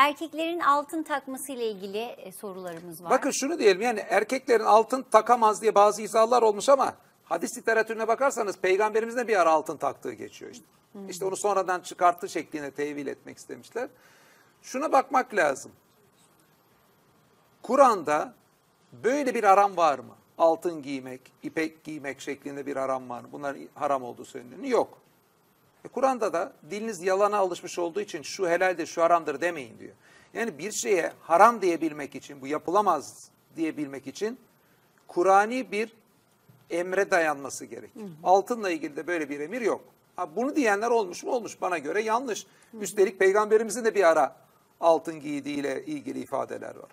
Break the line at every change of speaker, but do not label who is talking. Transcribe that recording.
erkeklerin altın takması ile ilgili e, sorularımız var.
Bakın şunu diyelim yani erkeklerin altın takamaz diye bazı izahlar olmuş ama hadis literatürüne bakarsanız peygamberimizin de bir ara altın taktığı geçiyor işte. İşte onu sonradan çıkarttı şeklinde tevil etmek istemişler. Şuna bakmak lazım. Kur'an'da böyle bir haram var mı? Altın giymek, ipek giymek şeklinde bir haram var mı? Bunların haram olduğu söyleniyor. Yok. E, Kur'an'da da diliniz yalana alışmış olduğu için şu helaldir, şu haramdır demeyin diyor. Yani bir şeye haram diyebilmek için, bu yapılamaz diyebilmek için Kur'ani bir emre dayanması gerekir. Altınla ilgili de böyle bir emir yok. Ha, bunu diyenler olmuş mu? Olmuş. Bana göre yanlış. Üstelik peygamberimizin de bir ara altın giydiğiyle ilgili ifadeler var.